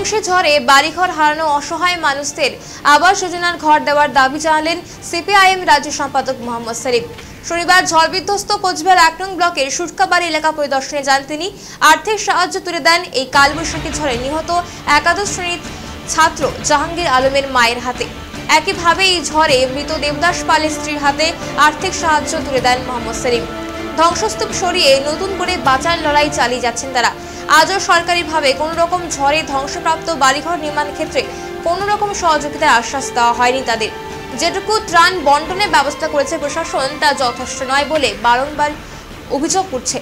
বিধ্বংসী ঝড়ে বাড়িঘর হারানো অসহায় মানুষদের আবাস যোজনার ঘর দেওয়ার দাবি জানালেন সিপিআইএম রাজ্য সম্পাদক মোহাম্মদ শরীফ। শনিবার ঝড় বিধ্বস্ত কোচবিহার এক ব্লকের সুটকাবাড়ি এলাকা পরিদর্শনে যান তিনি। আর্থিক সাহায্য তুলে দেন এই কালবৈশাখী ঝড়ে নিহত একাদশ শ্রেণির ছাত্র জাহাঙ্গীর আলমের মায়ের হাতে। একইভাবে এই ঝড়ে মৃত দেবদাস পালের স্ত্রীর হাতে আর্থিক সাহায্য তুলে দেন মোহাম্মদ সেলিম ধ্বংসস্তূপ সরিয়ে নতুন করে বাঁচার লড়াই চালিয়ে যাচ্ছেন তারা। আজও সরকারিভাবে কোনো রকম ঝড়ে ধ্বংসপ্রাপ্ত বাড়িঘর নির্মাণ ক্ষেত্রে কোনো রকম সহযোগিতার আশ্বাস দেওয়া হয়নি তাদের। যেটুকু ত্রাণ বন্টনের ব্যবস্থা করেছে প্রশাসন, তা যথেষ্ট নয় বলে বারংবার অভিযোগ উঠছে।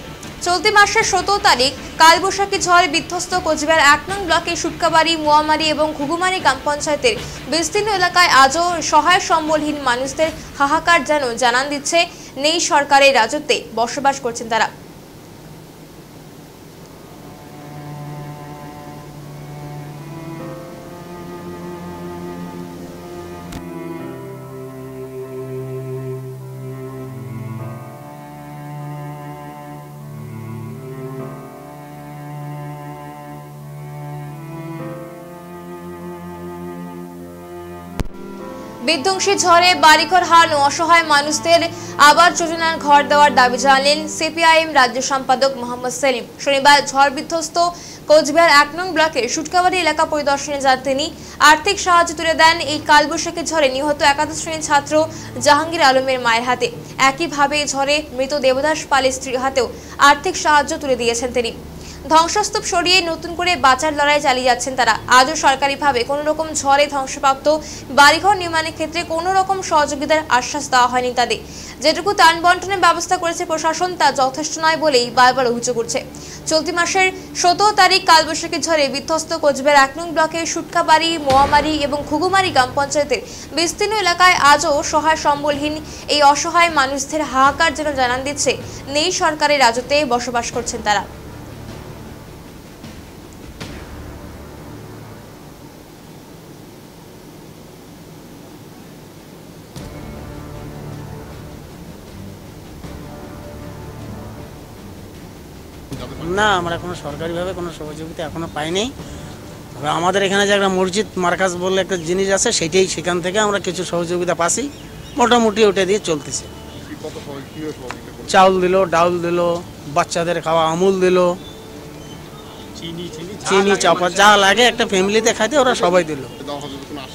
চলতি মাসের সতেরো তারিখ কালবৈশাখী ঝড় বিধ্বস্ত কোচবিহার এক নং ব্লকে সুটকাবাড়ি, মোয়ামারি এবং ঘুঘুমারি গ্রাম পঞ্চায়েতের বিস্তীর্ণ এলাকায় আজও সহায় সম্বলহীন মানুষদের হাহাকার যেন জানান দিচ্ছে নেই সরকারের রাজত্বে বসবাস করছেন তারা। বিধ্বংসী ঝড়ে বাড়িঘর হারানো অসহায় মানুষদের আবার যোজনার ঘর দেওয়ার দাবি জানালেন সিপিআইএম রাজ্য সম্পাদক মোহাম্মদ সেলিম। শনিবার ঝড় বিধ্বস্ত কোচবিহার এক নং ব্লকের সুটকাবাড়ি এলাকা পরিদর্শনে যান তিনি। আর্থিক সাহায্য তুলে দেন এই কালবৈশাখী ঝড়ে নিহত একাদশ শ্রেণির ছাত্র জাহাঙ্গীর আলমের মায়ের হাতে। একইভাবে ঝড়ে মৃত দেবদাস পালের স্ত্রীর হাতেও আর্থিক সাহায্য তুলে দিয়েছেন তিনি। ধ্বংসস্তূপ সরিয়ে নতুন করে বাঁচার লড়াই চালিয়ে যাচ্ছেন তারা। আজও সরকারিভাবে কোনো রকম ঝড়ে ধ্বংসপ্রাপ্ত বাড়িঘর নির্মাণের ক্ষেত্রে কোনো রকম সহযোগিতার আশ্বাস দেওয়া হয়নি তাদের। যেটুকু ত্রাণ বন্টনের ব্যবস্থা করেছে প্রশাসন, তা যথেষ্ট নয় বলেই বারবার অভিযোগ উঠছে। চলতি মাসের সতেরো তারিখ কালবৈশাখী ঝড়ে বিধ্বস্ত কোচবিহার এক নং ব্লকের সুটকাবাড়ি, মোয়ামারি এবং ঘুঘুমারি গ্রাম পঞ্চায়েতের বিস্তীর্ণ এলাকায় আজও সহায় সম্বলহীন এই অসহায় মানুষদের হাহাকার যেন জানান দিচ্ছে। নেই সরকারের রাজত্বে বসবাস করছেন তারা। না আমরা কোনো সরকারিভাবে কোনো সহযোগিতা এখনও পাইনি। তবে আমাদের এখানে যে একটা মসজিদ মার্কাজ বলে একটা জিনিস আছে সেটাই সেখান থেকে আমরা কিছু সহযোগিতা পাচ্ছি। মোটামুটি ওটা দিয়ে চলতেছে। চাউল দিল ডাউল দিল বাচ্চাদের খাওয়া আমুল দিল। চিনি চাপা যা লাগে একটা ফ্যামিলিতে খাইতে ওরা সবাই দিল।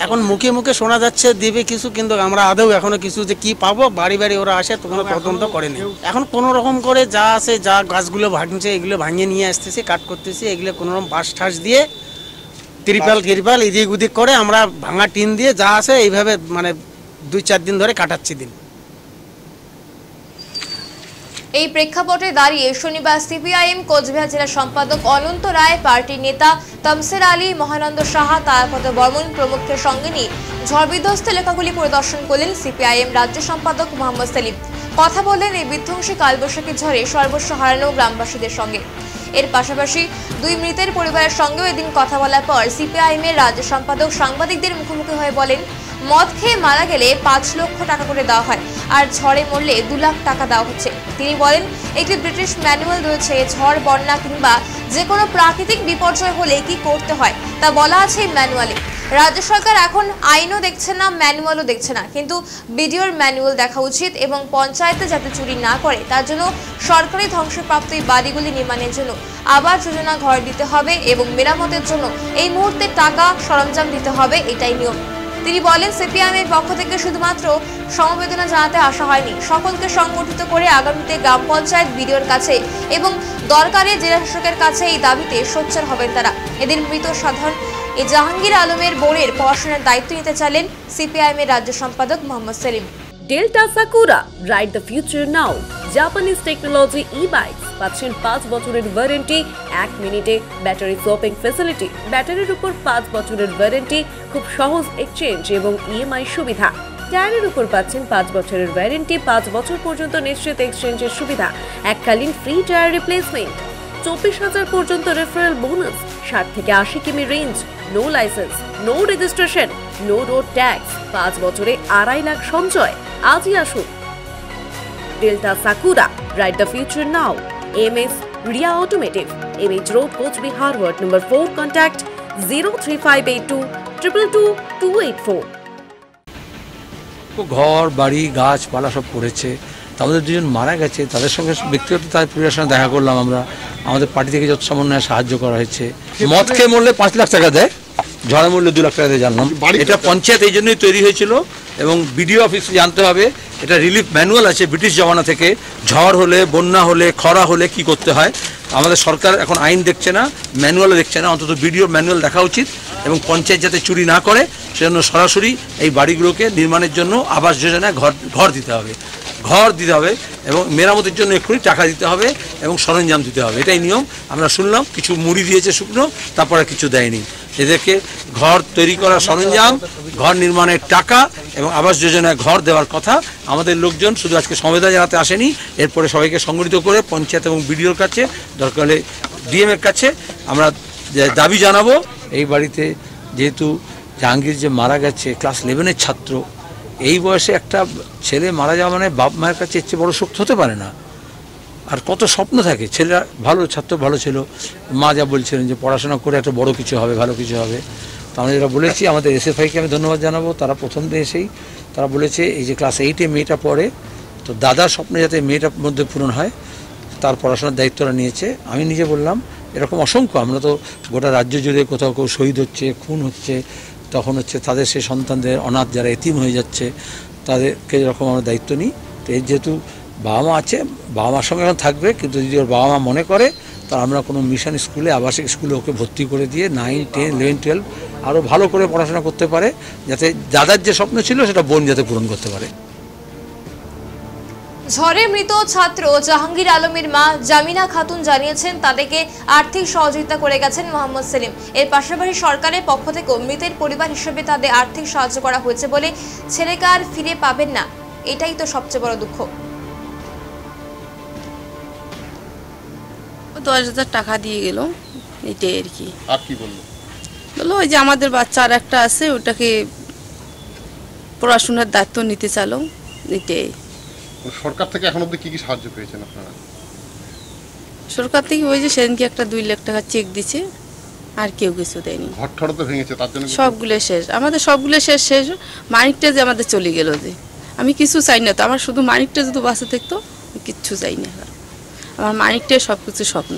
এখন মুখে মুখে শোনা যাচ্ছে দিবে কিছু কিন্তু আমরা আদৌ এখনও কিছু যে কি পাবো বাড়ি বাড়ি ওরা আসে তো কোনো তদন্ত করেনি। এখন কোনো রকম করে যা আছে যা গাছগুলো ভাঙছে এগুলো ভাঙিয়ে নিয়ে আসতেছি কাট করতেছি এগুলো কোনো রকম বাঁশ ঠাস দিয়ে ত্রিপাল ত্রিপাল এদিক ওদিক করে আমরা ভাঙা টিন দিয়ে যা আছে এইভাবে মানে দুই চার দিন ধরে কাটাচ্ছি দিন। এই প্রেক্ষাপটে দাঁড়িয়ে শনিবার সিপিআইএম কোচবিহার জেলা সম্পাদক অনন্ত রায়, পার্টির নেতা তমসের আলী, মহানন্দ সাহা তারাপদ বর্মন প্রমুখের সঙ্গে নিয়ে ঝড় বিধ্বস্ত এলাকাগুলি পরিদর্শন করলেন সিপিআইএম রাজ্য সম্পাদক মোহাম্মদ সেলিম। কথা বললেন এই বিধ্বংসী কালবৈশাখী ঝড়ে সর্বস্ব হারানো গ্রামবাসীদের সঙ্গে। এর পাশাপাশি দুই মৃতের পরিবারের সঙ্গেও এদিন কথা বলার পর সিপিআইএম এর রাজ্য সম্পাদক সাংবাদিকদের মুখোমুখি হয়ে বলেন মদ খেয়ে মারা গেলে পাঁচ লক্ষ টাকা করে দেওয়া হয়, আর ঝড়ে মরলে দু লাখ টাকা দেওয়া হচ্ছে। তিনি বলেন, একটি ব্রিটিশ ম্যানুয়াল রয়েছে, ঝড়, বন্যা কিংবা যে কোনো প্রাকৃতিক বিপর্যয় হলে কি করতে হয়, তা বলা আছে এই ম্যানুয়ালে। রাজ্য সরকার এখন আইনও দেখছে না, ম্যানুয়ালও দেখছে না, কিন্তু বিডিওর ম্যানুয়াল দেখা উচিত এবং পঞ্চায়েতে যাতে চুরি না করে, তার জন্য সরকারি ধ্বংসপ্রাপ্ত এই বাড়িগুলি নির্মাণের জন্য আবার যোজনা ঘর দিতে হবে এবং মেরামতের জন্য এই মুহূর্তে টাকা সরঞ্জাম দিতে হবে, এটাই নিয়ম। তিনি বলেন সিপিআইএম এর পক্ষ থেকে শুধুমাত্র সমবেদনা জানাতে আসা হয়নি। সকলকে সংগঠিত করে আগামীতে গ্রাম পঞ্চায়েত বিডিওর কাছে এবং দরকারে জেলা শাসকের কাছে এই দাবিতে সোচ্চার হবেন তারা। এদের মৃত সাধারণ এই জাহাঙ্গীর আলমের বোনের পড়াশোনার দায়িত্ব নিতে চাইলেন সিপিআইএম এর রাজ্য সম্পাদক Mohammad Salim. Delta Sakura, ride the future now. Japanese technology e bikes পাচ্ছেন পাঁচ বছরের ওয়ারেন্টি এক মিনিটে ব্যাটারি সোপিং ফেসিলিটি ব্যাটারির উপর পাঁচ বছরের ওয়ারেন্টি খুব সহজ এক্সচেঞ্জ এবং ইএমআই সুবিধা। টায়ারের উপর পাচ্ছেন পাঁচ বছরের ওয়ারেন্টি পাঁচ বছর পর্যন্ত নিশ্চিত এক্সচেঞ্জের সুবিধা। এককালীন ফ্রি টায়ার রিপ্লেসমেন্ট চব্বিশ হাজার পর্যন্ত রেফারেল বোনাস ষাট থেকে আশি কিমি range no license no registration no road tax পাঁচ বছরে আড়াই লাখ সঞ্চয়। আজই আসুন H road Coochbehar ward number four contact zero three five eight two triple two two eight four ঘর বাড়ি গাছপালা সব পড়েছে। তা আমাদের দুজন মারা গেছে। তাদের সঙ্গে ব্যক্তিগত তাদের পরিবারের সঙ্গে দেখা করলাম আমরা। আমাদের পার্টি থেকে যত সমন্বয়ে সাহায্য করা হয়েছে। মদ খেয়ে মরলে পাঁচ লাখ টাকা দেয়। ঝড়ে মরলে দু লাখ টাকা দিয়ে জানলাম। এটা পঞ্চায়েত এই জন্যই তৈরি হয়েছিল এবং বিডিও অফিস জানতে হবে এটা রিলিফ ম্যানুয়াল আছে ব্রিটিশ জমানা থেকে। ঝড় হলে, বন্যা হলে, খরা হলে কি করতে হয়? আমাদের সরকার এখন আইন দেখছে না ম্যানুয়ালও দেখছে না, অন্তত বিডিও ম্যানুয়াল দেখা উচিত এবং পঞ্চায়েত যাতে চুরি না করে, সেজন্য সরাসরি এই বাড়িগুলোকে নির্মাণের জন্য আবাস যোজনায় ঘর ঘর দিতে হবে। ঘর দিতে হবে এবং মেরামতের জন্য এক্ষুনি টাকা দিতে হবে এবং সরঞ্জাম দিতে হবে। এটাই নিয়ম। আমরা শুনলাম, কিছু মুড়ি দিয়েছে শুকনো, তারপরে কিছু দেয়নি। এদেরকে ঘর তৈরি করার সরঞ্জাম, ঘর নির্মাণের টাকা এবং আবাস যোজনায় ঘর দেওয়ার কথা। আমাদের লোকজন শুধু আজকে সমবেদনা জানাতে আসেনি, এরপরে সবাইকে সংগঠিত করে পঞ্চায়েত এবং বিডিওর কাছে, দরকার হলে ডিএমের কাছে আমরা দাবি জানাব। এই বাড়িতে যেহেতু জাহাঙ্গীর যে মারা গেছে, ক্লাস ইলেভেনের ছাত্র, এই বয়সে একটা ছেলে মারা যাওয়া মানে বাপ মায়ের কাছে এর চেয়ে বড় শক্ত হতে পারে না। আর কত স্বপ্ন থাকে, ছেলেরা ভালো ছাত্র, ভালো ছিল। মা যা বলছিলেন যে পড়াশোনা করে একটা বড় কিছু হবে, ভালো কিছু হবে। আমরা যেটা বলেছি, আমাদের এসএফআইকে আমি ধন্যবাদ জানাব, তারা প্রথম এসেই তারা বলেছে এই যে ক্লাস এইটে মেয়েটা পড়ে, তো দাদার স্বপ্নে যাতে মেয়েটার মধ্যে পূরণ হয়, তার পড়াশোনার দায়িত্বটা নিয়েছে। আমি নিজে বললাম, এরকম অসংখ্য, আমরা তো গোটা রাজ্য জুড়ে কোথাও কেউ শহীদ হচ্ছে, খুন হচ্ছে, তখন হচ্ছে তাদের সেই সন্তানদের অনাথ যারা এতিম হয়ে যাচ্ছে, তাদেরকে এরকম আমরা দায়িত্ব নিই। তো এর যেহেতু বাবা মা আছে, বাবা মার সঙ্গে এখন থাকবে, কিন্তু যদি ওর বাবা মা মনে করে তা আমরা কোনো মিশন স্কুলে, আবাসিক স্কুলে ওকে ভর্তি করে দিয়ে নাইন টেন ইলেভেন টুয়েলভ আরও ভালো করে পড়াশোনা করতে পারে, যাতে দাদার যে স্বপ্ন ছিল সেটা বোন যাতে পূরণ করতে পারে। ঝড়ে মৃত ছাত্র জাহাঙ্গীর আলমের মা জামিনা খাতুন জানিয়েছেন তাদেরকে আর্থিক সহযোগিতা করে গেছেন মোহাম্মদ সেলিম। এর পাশাপাশি সরকারের পক্ষ থেকেও মৃতের পরিবার হিসেবে তাদের আর্থিক সাহায্য করা হয়েছে বলে ছেলেকে আর ফিরে পাবেন না। এটাই তো সবচেয়ে বড় দুঃখ। দশ হাজার টাকা দিয়ে গেল। এটাই আর কি। আর কি বলল? বলল ওই যে আমাদের বাচ্চা আর একটা আছে ওটাকে পড়াশোনার দায়িত্ব নিতে চালো। এটাই। সরকার থেকে এখন অব্দি কি কি সাহায্য পেয়েছেন আপনারা? সরকার থেকে ওই যে সেদিনকে একটা দুই লাখ টাকা চেক দিছে আর কেউ কিছু দেয়নি। ঘর তো ভেঙেছে তার জন্য সবগুলো শেষ। আমাদের সবগুলো শেষ শেষ। মানিকটা যে আমাদের চলে গেল যে। আমি কিছু চাই না তো আমার শুধু মানিকটা যদি বাসে থাকতো কিচ্ছু চাই না। আমার মানিকটাই সব কিছু স্বপ্ন।